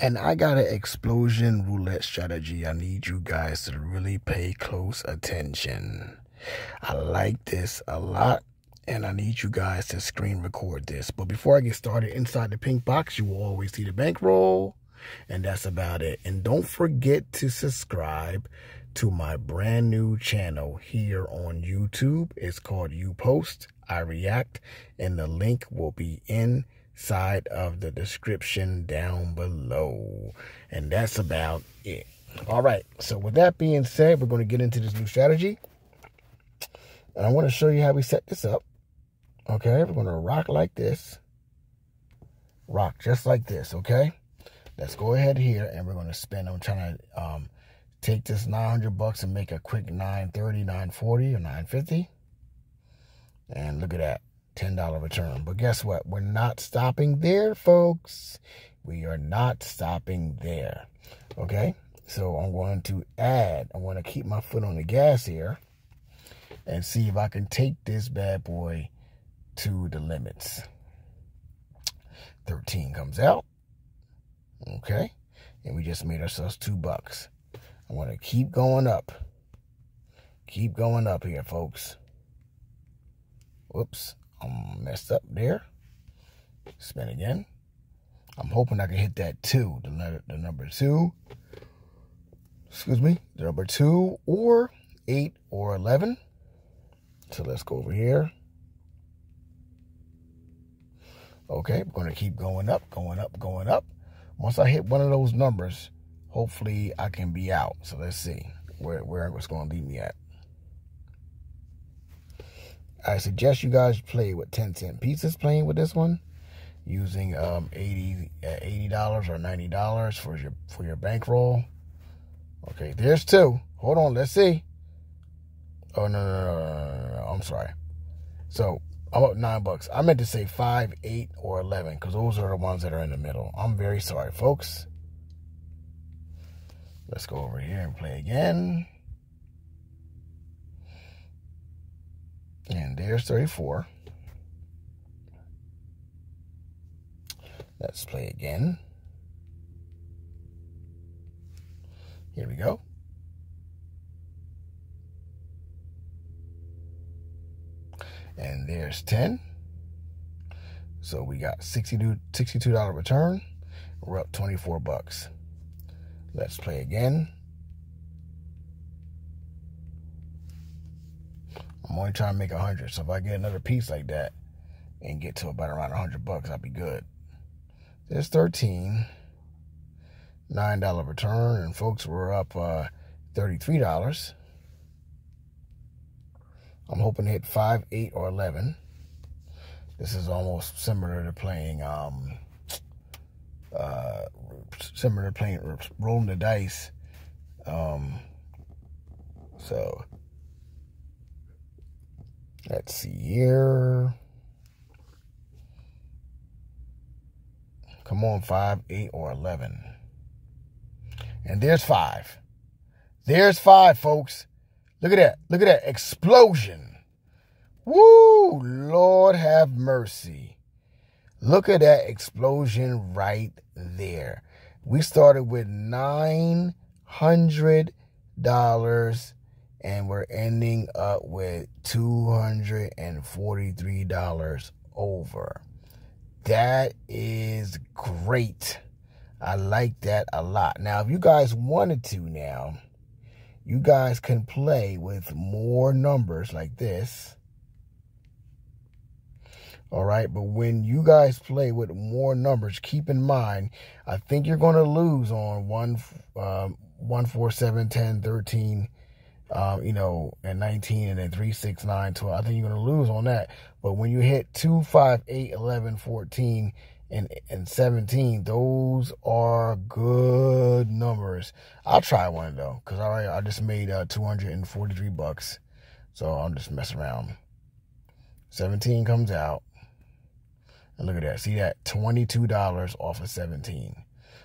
And I got an explosion roulette strategy. I need you guys to really pay close attention. I like this a lot, and I need you guys to screen record this. But before I get started, inside the pink box, you will always see the bankroll, and that's about it. And don't forget to subscribe to my brand new channel here on YouTube. It's called You Post, I React, and the link will be in side of the description down below. And that's about it. All right. So with that being said, we're going to get into this new strategy. And I want to show you how we set this up. Okay. We're going to rock like this. Rock just like this. Okay. Let's go ahead here and we're going to spend. I'm trying to um, take this 900 bucks and make a quick 930, 940 or 950. And look at that. $10 return. But guess what? We're not stopping there, folks. We are not stopping there. Okay? So I'm going to add, I want to keep my foot on the gas here and see if I can take this bad boy to the limits. 13 comes out. Okay? And we just made ourselves two bucks. I want to keep going up. Keep going up here, folks. Whoops. I'm messed up there. Spin again. I'm hoping I can hit that two, the, letter, the number two. Excuse me, the number two or eight or 11. So let's go over here. Okay, we're to keep going up, going up, going up. Once I hit one of those numbers, hopefully I can be out. So let's see where, where it's to lead me at. I suggest you guys play with 10 cent pieces playing with this one using um, 80 $80 or $90 for your for your bankroll. Okay, there's two. Hold on, let's see. Oh no no no no no! no. I'm sorry. So I'm up nine bucks. I meant to say five, eight, or eleven because those are the ones that are in the middle. I'm very sorry, folks. Let's go over here and play again. There's 34. Let's play again. Here we go. And there's 10. So we got 62 $62 return. We're up 24 bucks. Let's play again. I'm only trying to make a hundred. So if I get another piece like that and get to about around a hundred bucks, I'll be good. There's 13. $9 return. And folks, we're up uh, $33. I'm hoping to hit 5, 8, or 11. This is almost similar to playing, um, uh, similar to playing, rolling the dice. Um, so Let's see here. Come on, 5, 8, or 11. And there's 5. There's 5, folks. Look at that. Look at that explosion. Woo! Lord have mercy. Look at that explosion right there. We started with $900 and we're ending up with $243 over. That is great. I like that a lot. Now, if you guys wanted to now, you guys can play with more numbers like this. All right, but when you guys play with more numbers, keep in mind, I think you're going to lose on 1, um, 1, 4, 7, 10, 13, um, you know, at 19 and then 3, 6, 9, 12. I think you're going to lose on that. But when you hit 2, 5, 8, 11, 14, and, and 17, those are good numbers. I'll try one though, because I, I just made uh, 243 bucks. So I'm just messing around. 17 comes out. And look at that. See that? $22 off of 17.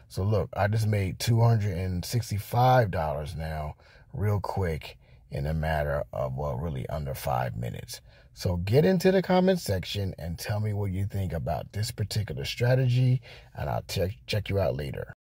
So look, I just made $265 now real quick in a matter of, well, really under five minutes. So get into the comment section and tell me what you think about this particular strategy, and I'll check check you out later.